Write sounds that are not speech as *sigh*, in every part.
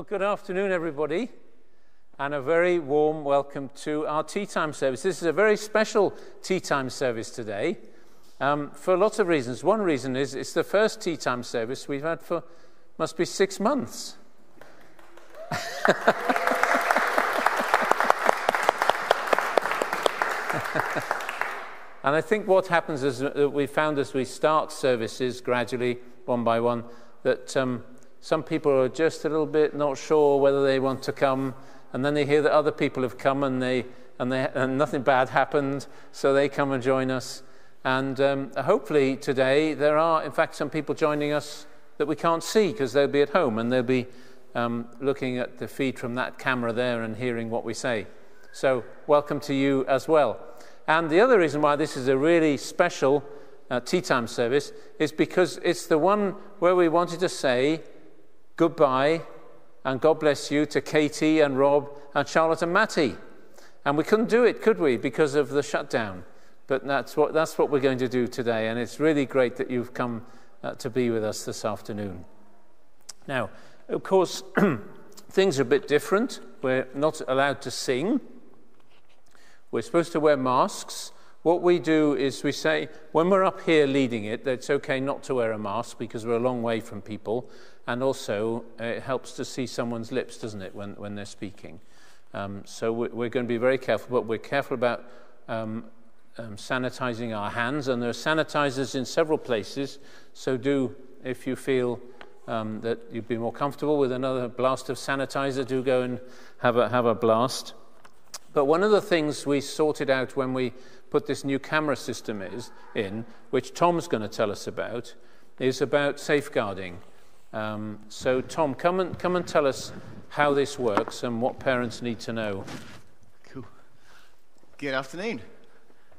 Well, good afternoon, everybody, and a very warm welcome to our tea time service. This is a very special tea time service today um, for lots of reasons. One reason is it's the first tea time service we've had for must be six months. *laughs* and I think what happens is that we found as we start services gradually, one by one, that um, some people are just a little bit not sure whether they want to come, and then they hear that other people have come and, they, and, they, and nothing bad happened, so they come and join us. And um, hopefully today there are, in fact, some people joining us that we can't see because they'll be at home and they'll be um, looking at the feed from that camera there and hearing what we say. So, welcome to you as well. And the other reason why this is a really special uh, tea time service is because it's the one where we wanted to say goodbye and God bless you to Katie and Rob and Charlotte and Matty. And we couldn't do it, could we, because of the shutdown. But that's what, that's what we're going to do today. And it's really great that you've come uh, to be with us this afternoon. Now, of course, *clears throat* things are a bit different. We're not allowed to sing. We're supposed to wear masks. What we do is we say, when we're up here leading it, that it's okay not to wear a mask because we're a long way from people. And also, uh, it helps to see someone's lips, doesn't it, when, when they're speaking. Um, so we're, we're going to be very careful, but we're careful about um, um, sanitizing our hands. And there are sanitizers in several places. So do, if you feel um, that you'd be more comfortable with another blast of sanitizer, do go and have a, have a blast. But one of the things we sorted out when we put this new camera system is, in, which Tom's going to tell us about, is about safeguarding. Um, so, Tom, come and, come and tell us how this works and what parents need to know. Cool. Good afternoon.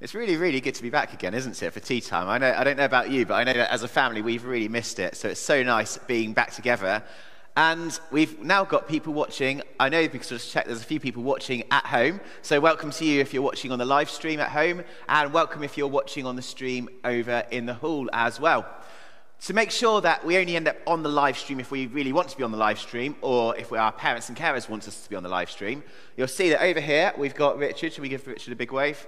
It's really, really good to be back again, isn't it, for tea time? I, know, I don't know about you, but I know that as a family we've really missed it. So it's so nice being back together. And we've now got people watching. I know because I just checked, there's a few people watching at home. So welcome to you if you're watching on the live stream at home, and welcome if you're watching on the stream over in the hall as well to make sure that we only end up on the live stream if we really want to be on the live stream, or if our parents and carers want us to be on the live stream, you'll see that over here we've got Richard. Should we give Richard a big wave?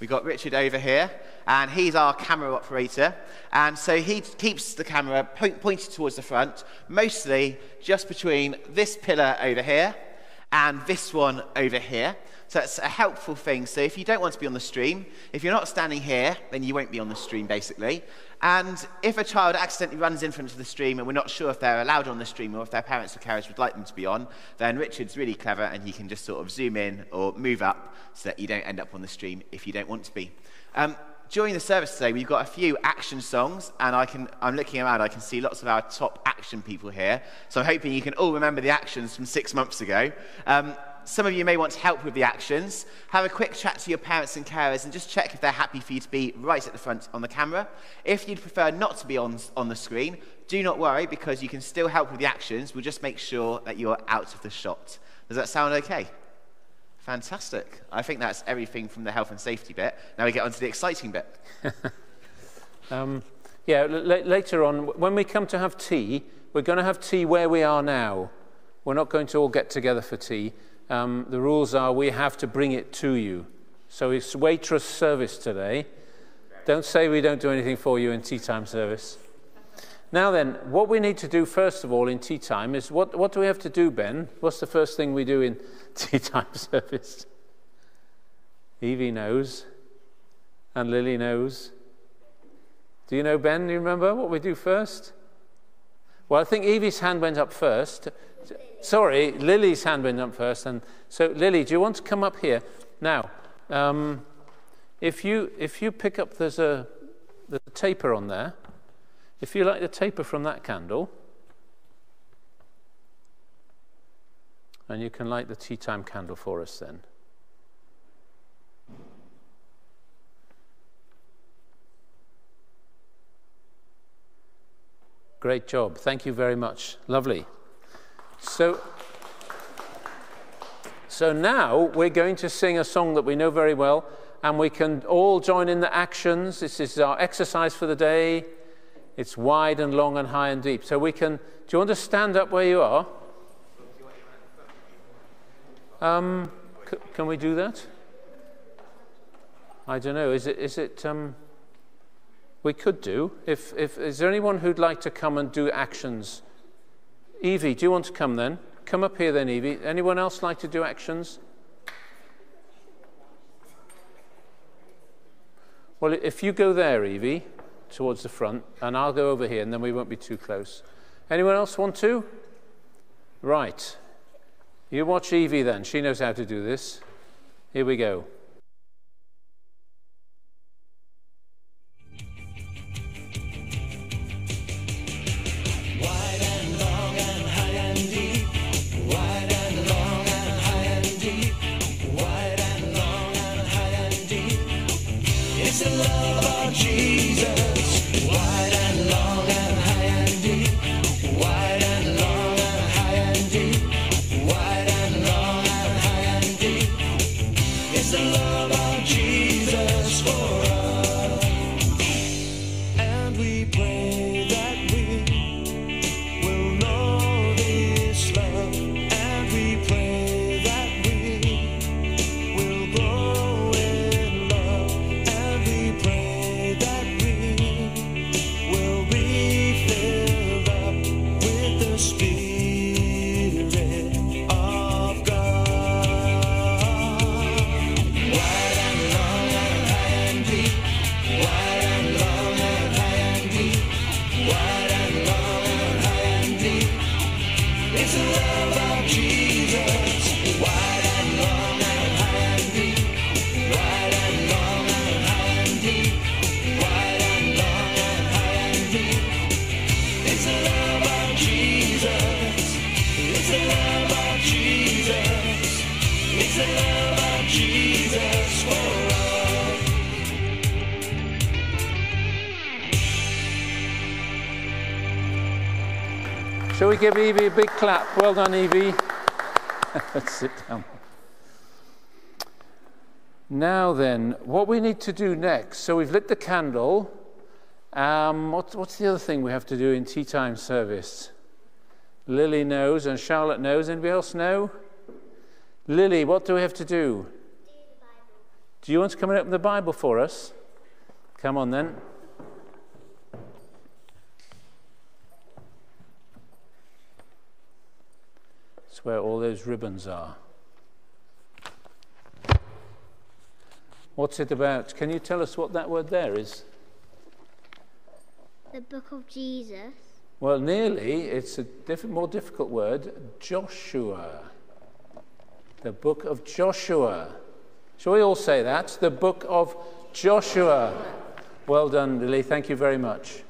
We've got Richard over here, and he's our camera operator. And so he keeps the camera point, pointed towards the front, mostly just between this pillar over here and this one over here. So it's a helpful thing. So if you don't want to be on the stream, if you're not standing here, then you won't be on the stream basically. And if a child accidentally runs in front of the stream and we're not sure if they're allowed on the stream or if their parents or carers would like them to be on, then Richard's really clever and he can just sort of zoom in or move up so that you don't end up on the stream if you don't want to be. Um, during the service today, we've got a few action songs, and I can, I'm looking around, I can see lots of our top action people here. So I'm hoping you can all remember the actions from six months ago. Um, some of you may want help with the actions. Have a quick chat to your parents and carers and just check if they're happy for you to be right at the front on the camera. If you'd prefer not to be on, on the screen, do not worry because you can still help with the actions. We'll just make sure that you're out of the shot. Does that sound okay? Fantastic. I think that's everything from the health and safety bit. Now we get on to the exciting bit. *laughs* um, yeah, later on, when we come to have tea, we're going to have tea where we are now. We're not going to all get together for tea um, the rules are we have to bring it to you. So it's waitress service today. Don't say we don't do anything for you in tea time service. Now then, what we need to do first of all in tea time is what, what do we have to do, Ben? What's the first thing we do in *laughs* tea time service? Evie knows, and Lily knows. Do you know, Ben? Do you remember what we do first? Well, I think Evie's hand went up first. Sorry, Lily's hand went up first. And so, Lily, do you want to come up here? Now, um, if, you, if you pick up, there's a, a taper on there. If you like the taper from that candle, and you can light the tea time candle for us then. Great job. Thank you very much. Lovely. So, so now we're going to sing a song that we know very well, and we can all join in the actions. This is our exercise for the day. It's wide and long and high and deep. So we can. Do you want to stand up where you are? Um, c- can we do that? I don't know. Is it? Is it? Um, we could do. If, if is there anyone who'd like to come and do actions? Evie, do you want to come then? Come up here then, Evie. Anyone else like to do actions? Well, if you go there, Evie, towards the front, and I'll go over here, and then we won't be too close. Anyone else want to? Right. You watch Evie then. She knows how to do this. Here we go. A big clap? Well done, Evie. Let's *laughs* sit down. Now, then, what we need to do next. So, we've lit the candle. Um, what, what's the other thing we have to do in tea time service? Lily knows and Charlotte knows. Anybody else know? Lily, what do we have to do? Do you want to come and open the Bible for us? Come on then. Where all those ribbons are. What's it about? Can you tell us what that word there is? The book of Jesus. Well, nearly. It's a diff- more difficult word Joshua. The book of Joshua. Shall we all say that? The book of Joshua. Well done, Lily. Thank you very much.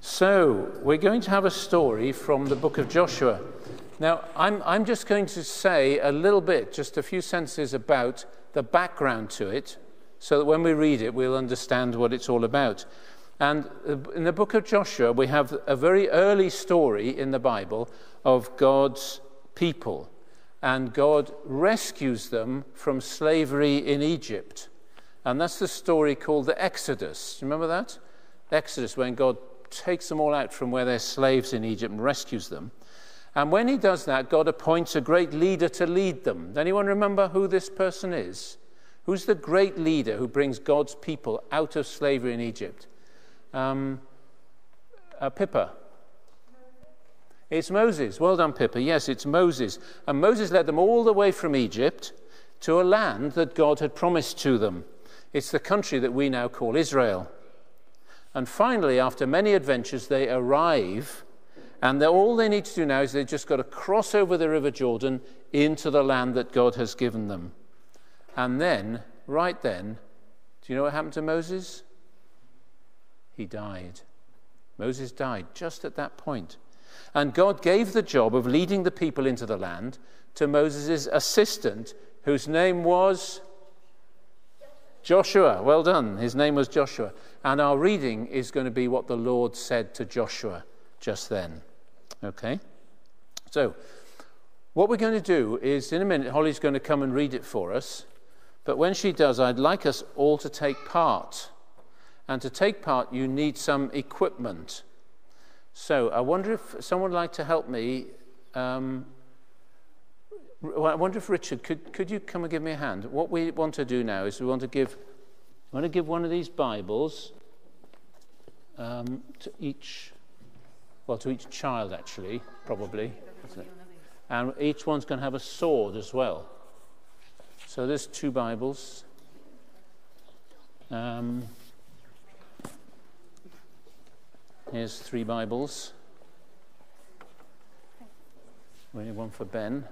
So, we're going to have a story from the book of Joshua. Now, I'm, I'm just going to say a little bit, just a few sentences about the background to it, so that when we read it, we'll understand what it's all about. And uh, in the book of Joshua, we have a very early story in the Bible of God's people. And God rescues them from slavery in Egypt. And that's the story called the Exodus. Remember that? Exodus, when God takes them all out from where they're slaves in Egypt and rescues them. And when he does that, God appoints a great leader to lead them. Anyone remember who this person is? Who's the great leader who brings God's people out of slavery in Egypt? Um, uh, Pippa. It's Moses. Well done, Pippa. Yes, it's Moses. And Moses led them all the way from Egypt to a land that God had promised to them. It's the country that we now call Israel. And finally, after many adventures, they arrive and all they need to do now is they've just got to cross over the River Jordan into the land that God has given them. And then, right then, do you know what happened to Moses? He died. Moses died just at that point. And God gave the job of leading the people into the land to Moses' assistant, whose name was Joshua. Well done. His name was Joshua. And our reading is going to be what the Lord said to Joshua just then. Okay? So, what we're going to do is, in a minute, Holly's going to come and read it for us. But when she does, I'd like us all to take part. And to take part, you need some equipment. So, I wonder if someone would like to help me. Um, I wonder if Richard, could, could you come and give me a hand? What we want to do now is we want to give, we want to give one of these Bibles um, to each, well, to each child actually, probably. And each one's going to have a sword as well. So there's two Bibles. Um, here's three Bibles. We need one for Ben.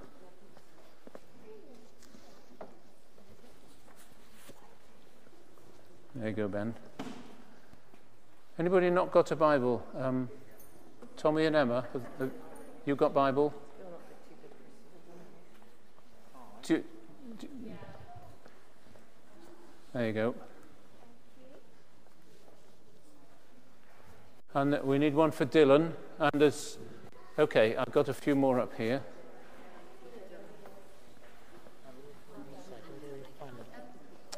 There you go, Ben. Anybody not got a Bible? Um, Tommy and Emma, have, have you got Bible? Do you, do, there you go. And we need one for Dylan. And there's, okay, I've got a few more up here.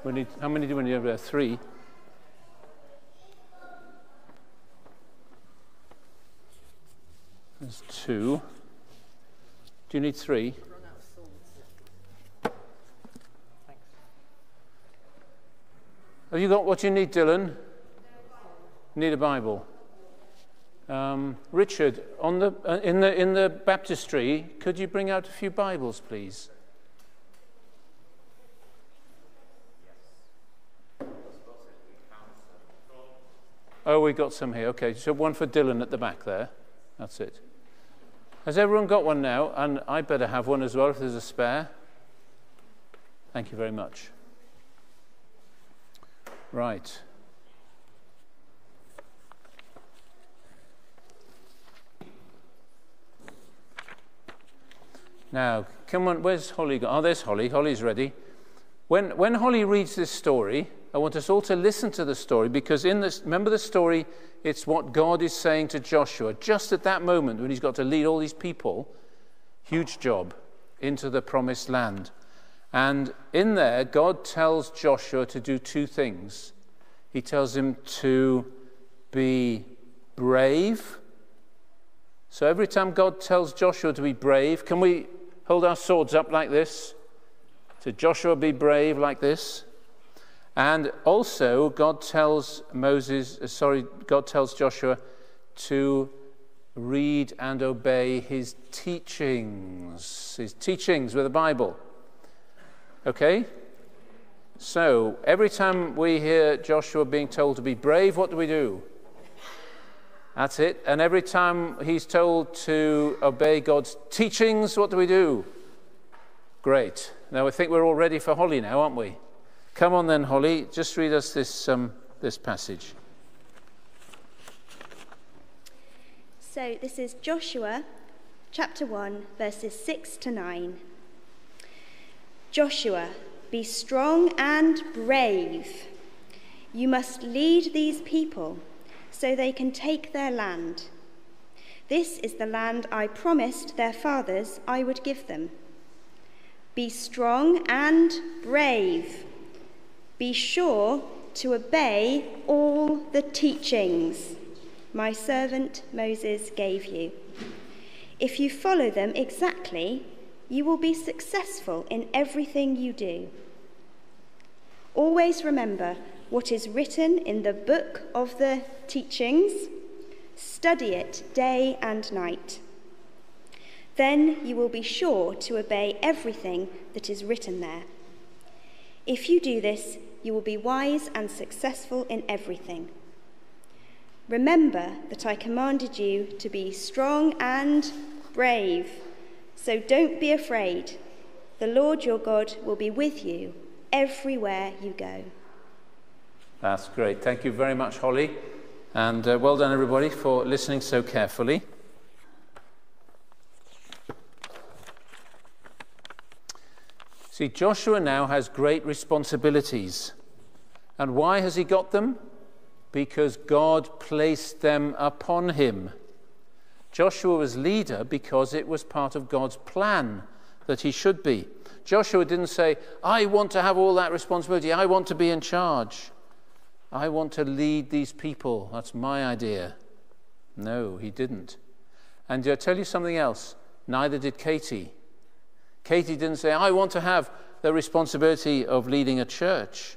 We need, how many do we need over there? Three. There's two. Do you need three? Have you got what you need, Dylan? Need a Bible. Um, Richard, on the, uh, in, the, in the baptistry, could you bring out a few Bibles, please? Oh, we got some here. Okay, so one for Dylan at the back there. That's it. Has everyone got one now? And I better have one as well if there's a spare. Thank you very much. Right. Now, come on, where's Holly? Oh, there's Holly. Holly's ready. When, when Holly reads this story, I want us all to listen to the story because in this, remember the story, it's what God is saying to Joshua just at that moment when he's got to lead all these people, huge job, into the promised land. And in there, God tells Joshua to do two things. He tells him to be brave. So every time God tells Joshua to be brave, can we hold our swords up like this? To Joshua, be brave like this. And also, God tells Moses, uh, sorry, God tells Joshua to read and obey his teachings, his teachings with the Bible. Okay? So, every time we hear Joshua being told to be brave, what do we do? That's it. And every time he's told to obey God's teachings, what do we do? Great. Now, I think we're all ready for Holly now, aren't we? Come on then, Holly, just read us this, um, this passage. So, this is Joshua chapter 1, verses 6 to 9. Joshua, be strong and brave. You must lead these people so they can take their land. This is the land I promised their fathers I would give them. Be strong and brave. Be sure to obey all the teachings my servant Moses gave you. If you follow them exactly, you will be successful in everything you do. Always remember what is written in the book of the teachings. Study it day and night. Then you will be sure to obey everything that is written there. If you do this, you will be wise and successful in everything. Remember that I commanded you to be strong and brave, so don't be afraid. The Lord your God will be with you everywhere you go. That's great. Thank you very much, Holly. And uh, well done, everybody, for listening so carefully. See, Joshua now has great responsibilities. And why has he got them? Because God placed them upon him. Joshua was leader because it was part of God's plan that he should be. Joshua didn't say, I want to have all that responsibility, I want to be in charge. I want to lead these people. That's my idea. No, he didn't. And I tell you something else. Neither did Katie. Katie didn't say, I want to have the responsibility of leading a church.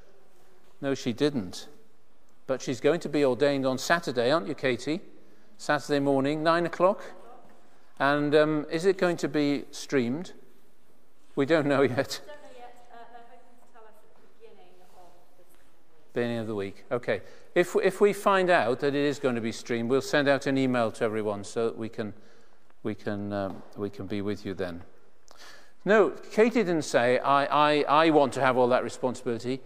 No, she didn't. But she's going to be ordained on Saturday, aren't you, Katie? Saturday morning, 9 o'clock. And um, is it going to be streamed? We don't know yet. beginning of the week. Okay. If, if we find out that it is going to be streamed, we'll send out an email to everyone so that we can, we can, um, we can be with you then. No, Katie didn't say, I, I, I want to have all that responsibility.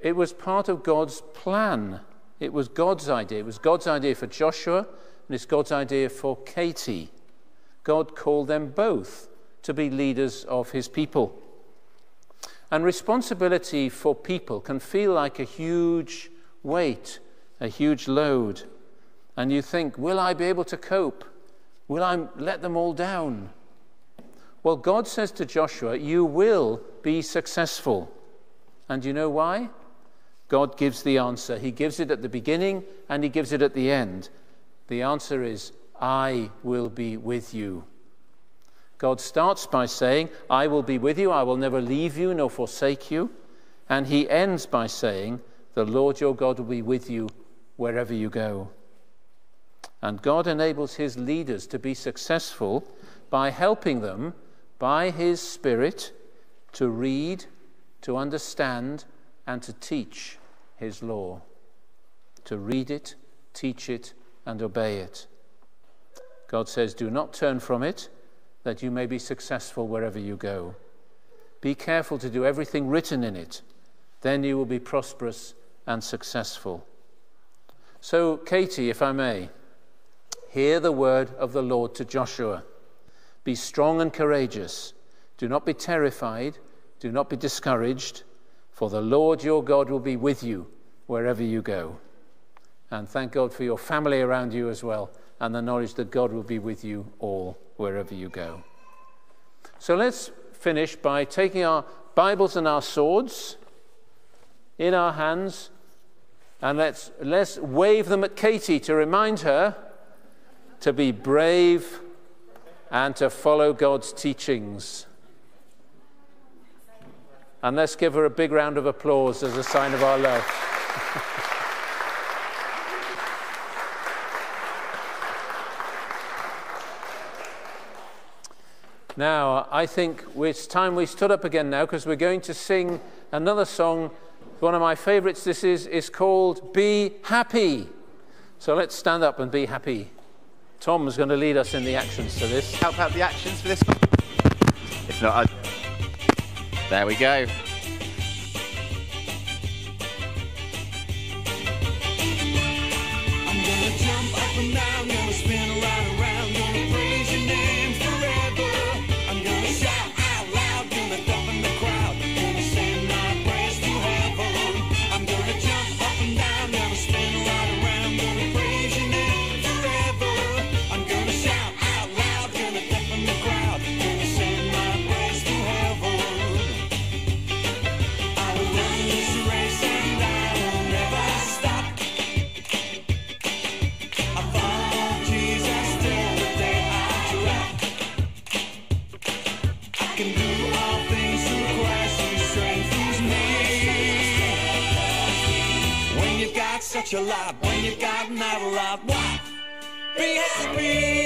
It was part of God's plan. It was God's idea. It was God's idea for Joshua, and it's God's idea for Katie. God called them both to be leaders of his people. And responsibility for people can feel like a huge weight, a huge load. And you think, will I be able to cope? Will I let them all down? Well, God says to Joshua, You will be successful. And you know why? God gives the answer. He gives it at the beginning and He gives it at the end. The answer is, I will be with you. God starts by saying, I will be with you, I will never leave you nor forsake you. And he ends by saying, The Lord your God will be with you wherever you go. And God enables his leaders to be successful by helping them by his Spirit to read, to understand, and to teach his law. To read it, teach it, and obey it. God says, Do not turn from it that you may be successful wherever you go. Be careful to do everything written in it, then you will be prosperous and successful. So, Katie, if I may, hear the word of the Lord to Joshua. Be strong and courageous. Do not be terrified. Do not be discouraged, for the Lord your God will be with you wherever you go. And thank God for your family around you as well, and the knowledge that God will be with you all wherever you go. So let's finish by taking our Bibles and our swords in our hands and let's, let's wave them at Katie to remind her to be brave and to follow God's teachings. And let's give her a big round of applause as a sign of our love. Now, I think it's time we stood up again now because we're going to sing another song. One of my favorites, this is, is called Be Happy. So let's stand up and be happy. Tom is going to lead us in the actions to this. Help out the actions for this one? If not, I'd... there we go. A lot when you got not a lot. What? Be happy.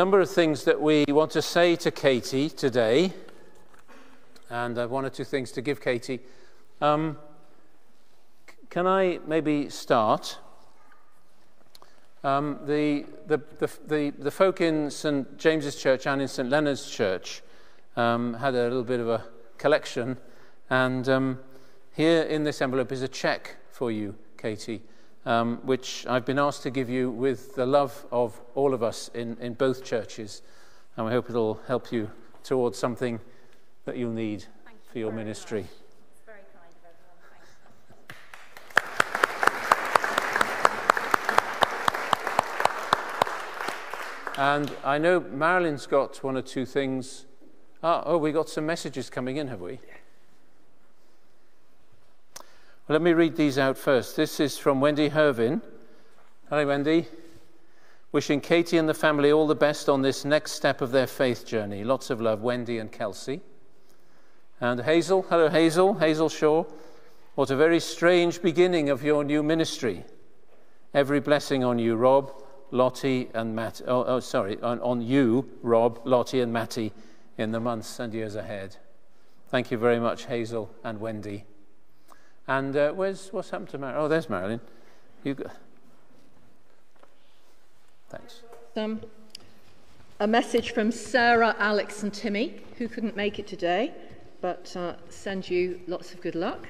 Number of things that we want to say to Katie today, and uh, one or two things to give Katie. Um, can I maybe start? Um, the, the, the, the, folk in St. James's Church and in St. Leonard's Church um, had a little bit of a collection, and um, here in this envelope is a check for you, Katie um, which I've been asked to give you with the love of all of us in, in both churches. And we hope it'll help you towards something that you'll need for your ministry. And I know Marilyn's got one or two things. Ah, oh, we got some messages coming in, have we? Yeah. Let me read these out first. This is from Wendy Hervin. Hi, Wendy. Wishing Katie and the family all the best on this next step of their faith journey. Lots of love, Wendy and Kelsey. And Hazel. Hello, Hazel. Hazel Shaw. What a very strange beginning of your new ministry. Every blessing on you, Rob, Lottie, and Matt. Oh, oh sorry, on, on you, Rob, Lottie, and Matty in the months and years ahead. Thank you very much, Hazel and Wendy. And uh, where's what's happened to Marilyn? Oh, there's Marilyn. You go. Thanks. Um, a message from Sarah, Alex, and Timmy, who couldn't make it today, but uh, send you lots of good luck.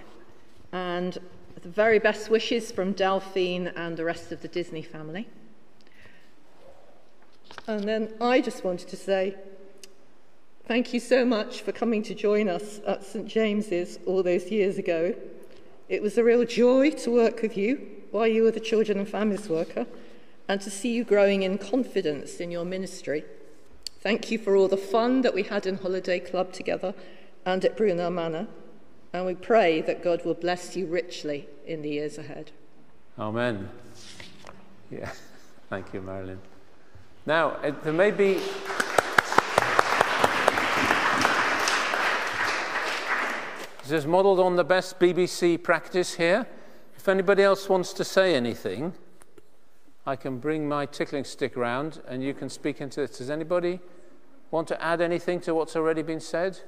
And the very best wishes from Delphine and the rest of the Disney family. And then I just wanted to say thank you so much for coming to join us at St. James's all those years ago. It was a real joy to work with you while you were the children and families worker and to see you growing in confidence in your ministry. Thank you for all the fun that we had in Holiday Club together and at Brunel Manor. And we pray that God will bless you richly in the years ahead. Amen. Yeah, *laughs* thank you, Marilyn. Now, there may be. This is modelled on the best BBC practice here. If anybody else wants to say anything, I can bring my tickling stick round and you can speak into this. Does anybody want to add anything to what's already been said?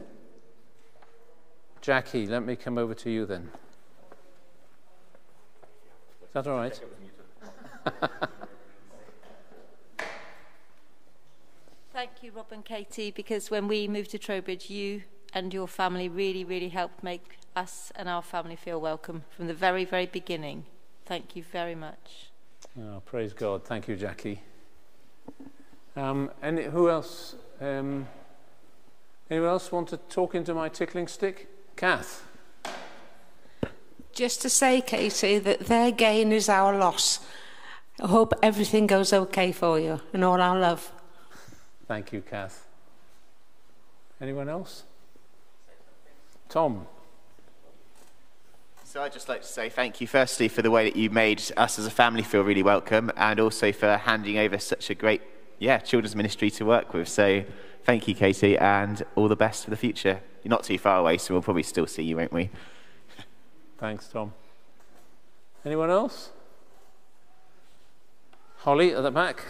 Jackie, let me come over to you then. Is that all right? Thank you, Rob and Katie, because when we moved to Trowbridge, you and your family really, really helped make us and our family feel welcome from the very, very beginning. Thank you very much. Oh, praise God. Thank you, Jackie. Um, and who else? Um, anyone else want to talk into my tickling stick? Kath. Just to say, Katie, that their gain is our loss. I hope everything goes okay for you and all our love. Thank you, Kath. Anyone else? Tom. So I'd just like to say thank you, firstly, for the way that you made us as a family feel really welcome, and also for handing over such a great, yeah, children's ministry to work with. So thank you, Katie, and all the best for the future. You're not too far away, so we'll probably still see you, won't we? Thanks, Tom. Anyone else? Holly at the back.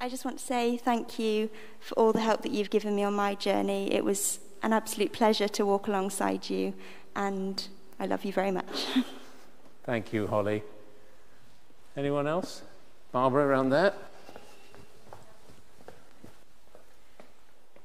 I just want to say thank you for all the help that you've given me on my journey. It was an absolute pleasure to walk alongside you, and I love you very much. *laughs* Thank you, Holly. Anyone else? Barbara around there?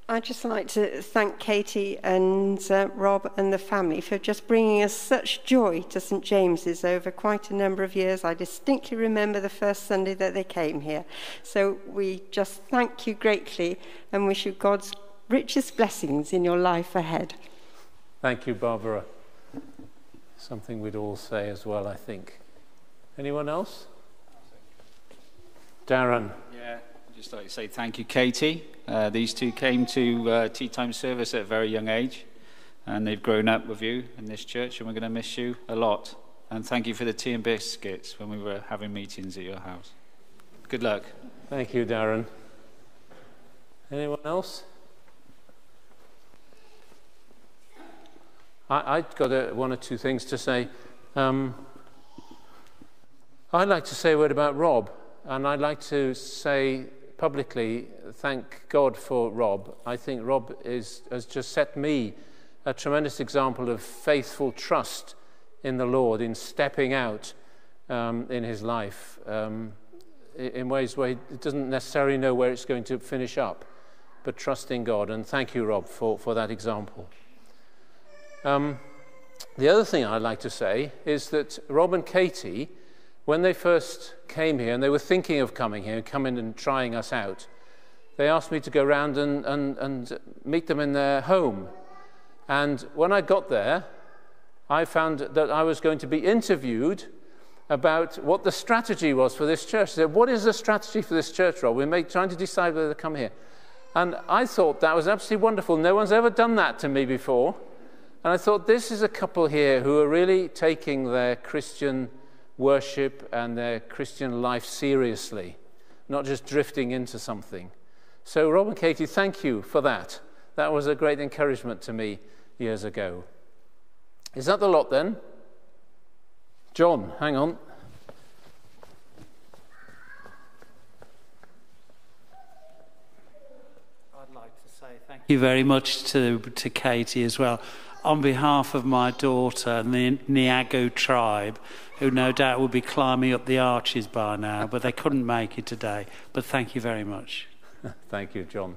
I'd just like to thank Katie and uh, Rob and the family for just bringing us such joy to St James's over quite a number of years. I distinctly remember the first Sunday that they came here. So we just thank you greatly and wish you God's richest blessings in your life ahead. Thank you, Barbara. Something we'd all say as well, I think. Anyone else? Darren. Just like to say thank you, Katie. Uh, these two came to uh, tea time service at a very young age, and they've grown up with you in this church, and we're going to miss you a lot. And thank you for the tea and biscuits when we were having meetings at your house. Good luck. Thank you, Darren. Anyone else? I, have got a, one or two things to say. Um, I'd like to say a word about Rob, and I'd like to say publicly thank God for Rob. I think Rob is, has just set me a tremendous example of faithful trust in the Lord, in stepping out um, in his life um, in ways where he doesn't necessarily know where it's going to finish up, but trusting God. And thank you, Rob, for, for that example. Um, the other thing I'd like to say is that Rob and Katie, when they first came here and they were thinking of coming here, coming and trying us out, they asked me to go around and, and, and meet them in their home. And when I got there, I found that I was going to be interviewed about what the strategy was for this church. I said, What is the strategy for this church, Rob? We're trying to decide whether to come here. And I thought that was absolutely wonderful. No one's ever done that to me before. And I thought, this is a couple here who are really taking their Christian worship and their Christian life seriously, not just drifting into something. So, Rob and Katie, thank you for that. That was a great encouragement to me years ago. Is that the lot then? John, hang on. I'd like to say thank you very much to, to Katie as well. On behalf of my daughter and the Niago tribe, who no doubt will be climbing up the arches by now, but they couldn't make it today. But thank you very much. *laughs* thank you, John.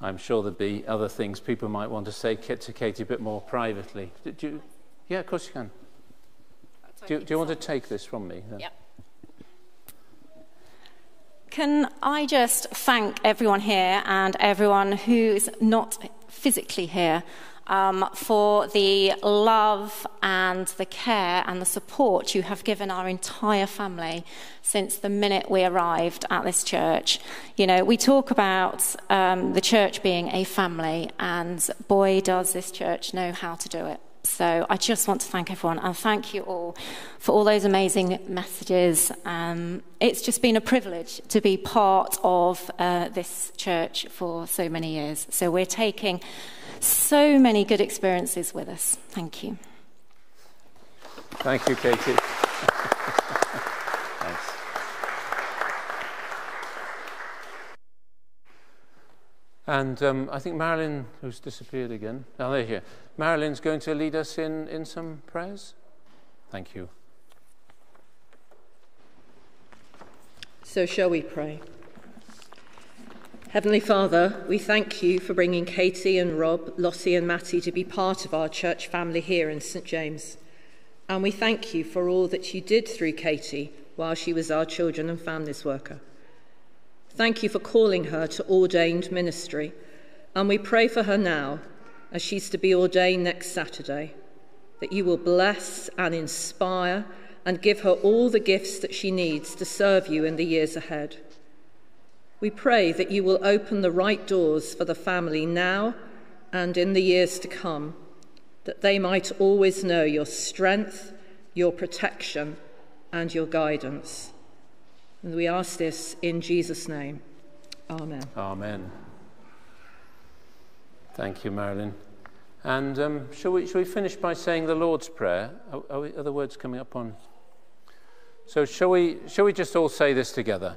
I'm sure there'd be other things people might want to say to Katie a bit more privately. Did you? Yeah, of course you can. Do you, do you want to take this from me? Yep. Can I just thank everyone here and everyone who's not physically here um, for the love and the care and the support you have given our entire family since the minute we arrived at this church. You know, we talk about um, the church being a family, and boy, does this church know how to do it. So I just want to thank everyone and thank you all for all those amazing messages. Um, it's just been a privilege to be part of uh, this church for so many years. So we're taking so many good experiences with us. Thank you. Thank you, Katie. *laughs* Thanks. And um, I think Marilyn, who's disappeared again, oh, they're here. Marilyn's going to lead us in, in some prayers. Thank you. So, shall we pray? Heavenly Father, we thank you for bringing Katie and Rob, Lottie and Matty to be part of our church family here in St. James. And we thank you for all that you did through Katie while she was our children and families worker. Thank you for calling her to ordained ministry. And we pray for her now, as she's to be ordained next Saturday, that you will bless and inspire and give her all the gifts that she needs to serve you in the years ahead. We pray that you will open the right doors for the family now and in the years to come, that they might always know your strength, your protection, and your guidance. And we ask this in Jesus' name. Amen. Amen. Thank you, Marilyn. And um, shall, we, shall we finish by saying the Lord's Prayer? Are, are, we, are the words coming up on? So, shall we, shall we just all say this together?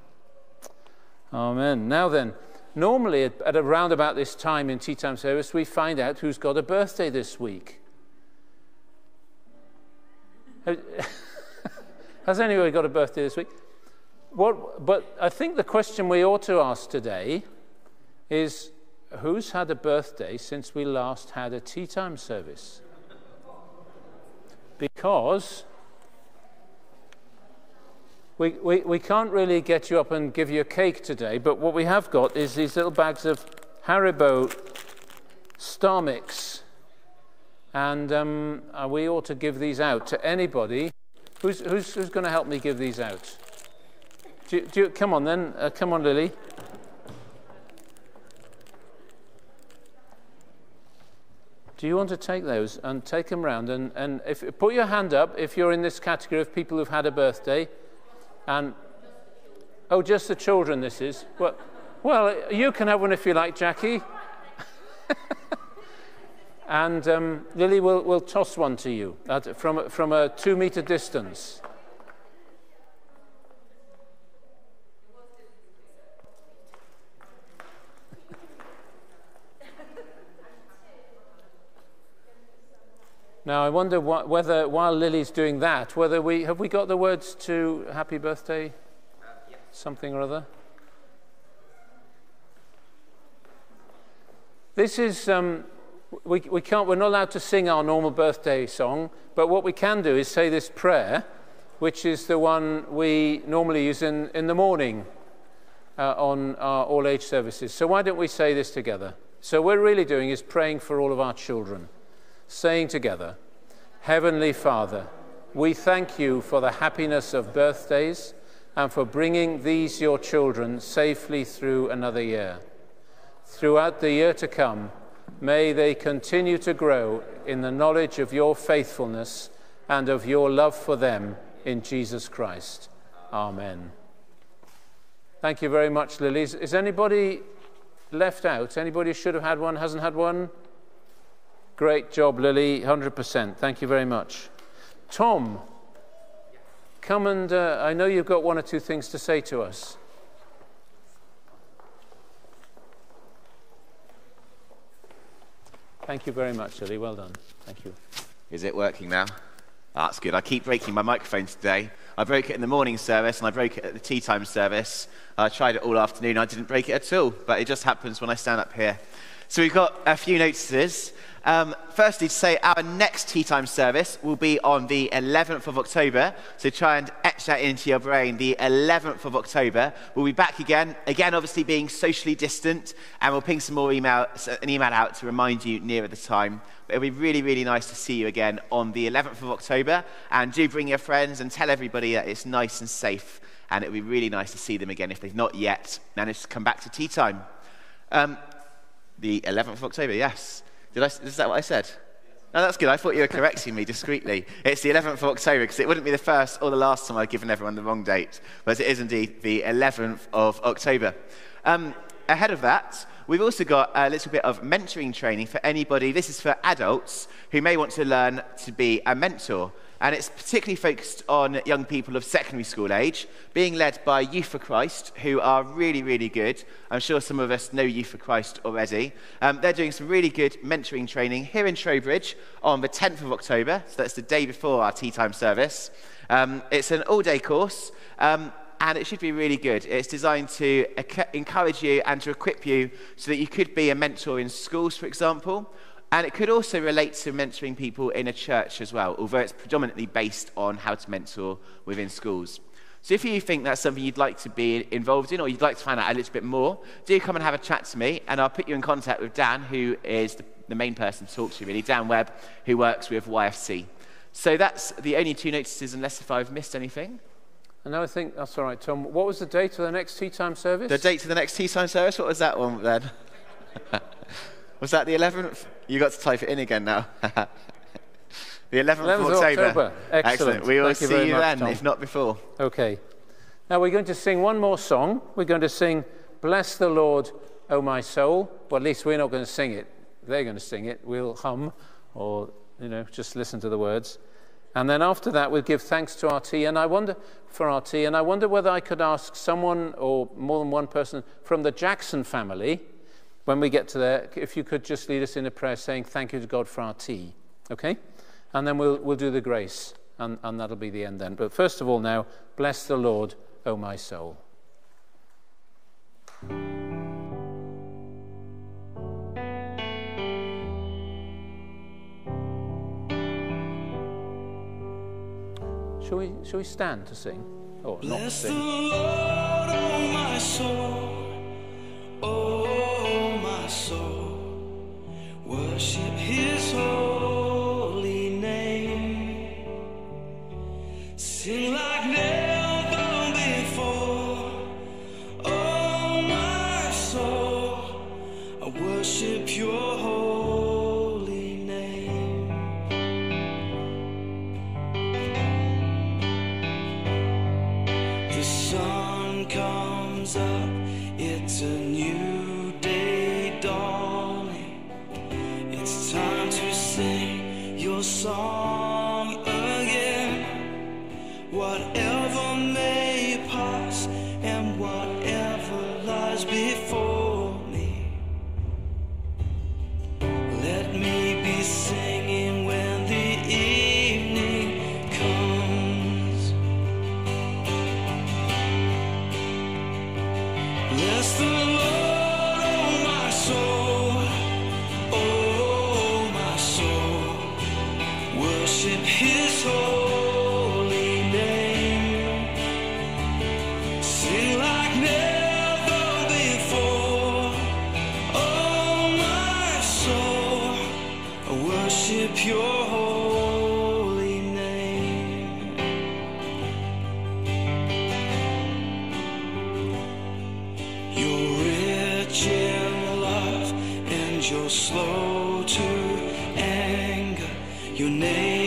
Amen. Now then, normally at, at around about this time in tea time service, we find out who's got a birthday this week. *laughs* Has anybody got a birthday this week? What, but I think the question we ought to ask today is who's had a birthday since we last had a tea time service? Because we, we, can't really get you up and give you a cake today, but what we have got is these little bags of Haribo Star Mix And um, uh, we ought to give these out to anybody. Who's, who's, who's going to help me give these out? Do do you, come on then. Uh, come on, Lily. Do you want to take those and take them round? And, and if, put your hand up if you're in this category of people who've had a birthday. And oh, just the children. This is well. Well, you can have one if you like, Jackie. *laughs* and um, Lily will, will toss one to you at, from, from a two meter distance. Now, I wonder wh- whether, while Lily's doing that, whether we have we got the words to "Happy Birthday," something or other. This is um, we, we can't we're not allowed to sing our normal birthday song, but what we can do is say this prayer, which is the one we normally use in, in the morning uh, on our all age services. So why don't we say this together? So what we're really doing is praying for all of our children saying together, Heavenly Father, we thank you for the happiness of birthdays and for bringing these your children safely through another year. Throughout the year to come, may they continue to grow in the knowledge of your faithfulness and of your love for them in Jesus Christ. Amen. Thank you very much, Lily. Is anybody left out? Anybody should have had one, hasn't had one? Great job, Lily. 100%. Thank you very much. Tom, come and uh, I know you've got one or two things to say to us. Thank you very much, Lily. Well done. Thank you. Is it working now? That's good. I keep breaking my microphone today. I broke it in the morning service and I broke it at the tea time service. I tried it all afternoon. I didn't break it at all, but it just happens when I stand up here. So we've got a few notices. Um, firstly, to say our next tea time service will be on the 11th of October. So try and etch that into your brain. The 11th of October. We'll be back again. Again, obviously being socially distant, and we'll ping some more email, an email out to remind you nearer the time. But it'll be really, really nice to see you again on the 11th of October. And do bring your friends and tell everybody that it's nice and safe. And it'll be really nice to see them again if they've not yet managed to come back to tea time. Um, the 11th of October, yes. Did I, is that what I said? No, that's good. I thought you were correcting me discreetly. It's the 11th of October because it wouldn't be the first or the last time I've given everyone the wrong date, but it is indeed the 11th of October. Um, ahead of that, we've also got a little bit of mentoring training for anybody. This is for adults who may want to learn to be a mentor and it's particularly focused on young people of secondary school age, being led by Youth for Christ, who are really, really good. I'm sure some of us know Youth for Christ already. Um, they're doing some really good mentoring training here in Trowbridge on the 10th of October, so that's the day before our tea time service. Um, it's an all day course. Um, and it should be really good. It's designed to encourage you and to equip you so that you could be a mentor in schools, for example, and it could also relate to mentoring people in a church as well, although it's predominantly based on how to mentor within schools. So if you think that's something you'd like to be involved in or you'd like to find out a little bit more, do come and have a chat to me and I'll put you in contact with Dan, who is the, the main person to talk to, really, Dan Webb, who works with YFC. So that's the only two notices, unless if I've missed anything. And now I think that's all right, Tom. What was the date of the next tea time service? The date of the next tea time service? What was that one then? *laughs* was that the 11th? You got to type it in again now. *laughs* the 11th, 11th of October. October. Excellent. Excellent. We will Thank see you, you much, then, Tom. if not before. Okay. Now we're going to sing one more song. We're going to sing Bless the Lord, O my soul. Well, at least we're not going to sing it. They're going to sing it. We'll hum or, you know, just listen to the words. And then after that, we'll give thanks to RT. And I wonder, for RT, and I wonder whether I could ask someone or more than one person from the Jackson family when we get to there, if you could just lead us in a prayer saying thank you to God for our tea. Okay? And then we'll, we'll do the grace, and, and that'll be the end then. But first of all, now, bless the Lord, O my soul. Shall we, shall we stand to sing? Or Bless not sing? soul, worship his holy name, sing like never before. Oh, my soul, I worship your holy name. Slow to anger. Your name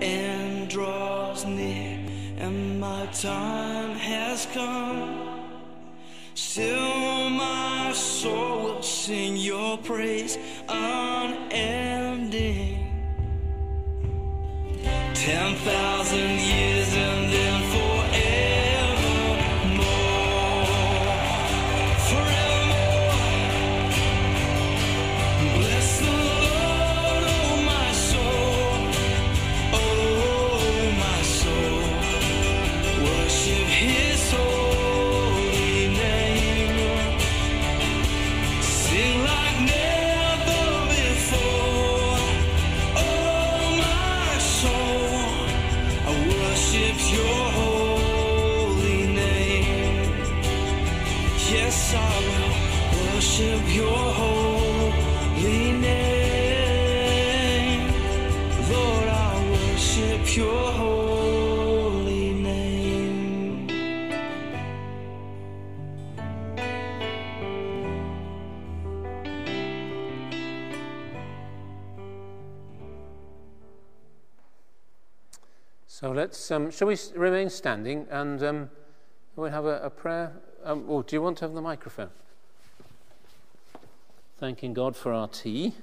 end draws near and my time has come. Still, my soul will sing your praise unending. Ten thousand So let's, um, shall we remain standing and um, we have a, a prayer? Um, oh, do you want to have the microphone? Thanking God for our tea.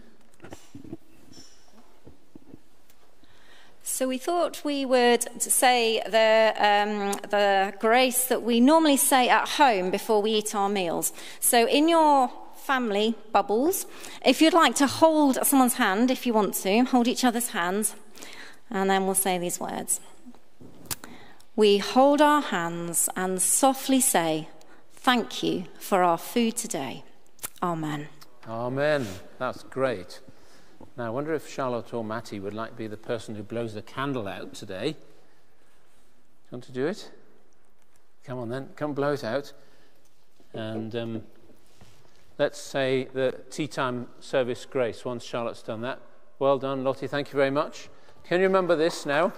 So we thought we would say the, um, the grace that we normally say at home before we eat our meals. So in your family bubbles, if you'd like to hold someone's hand, if you want to, hold each other's hands, and then we'll say these words. We hold our hands and softly say, Thank you for our food today. Amen. Amen. That's great. Now, I wonder if Charlotte or Matty would like to be the person who blows the candle out today. Do you want to do it? Come on then, come blow it out. And um, let's say the tea time service grace once Charlotte's done that. Well done, Lottie, thank you very much. Can you remember this now?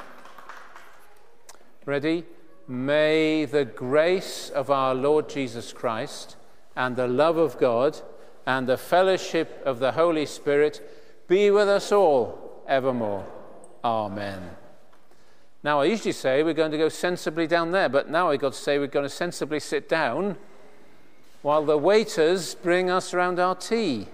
Ready? May the grace of our Lord Jesus Christ and the love of God and the fellowship of the Holy Spirit be with us all evermore. Amen. Now, I usually say we're going to go sensibly down there, but now I've got to say we're going to sensibly sit down while the waiters bring us round our tea.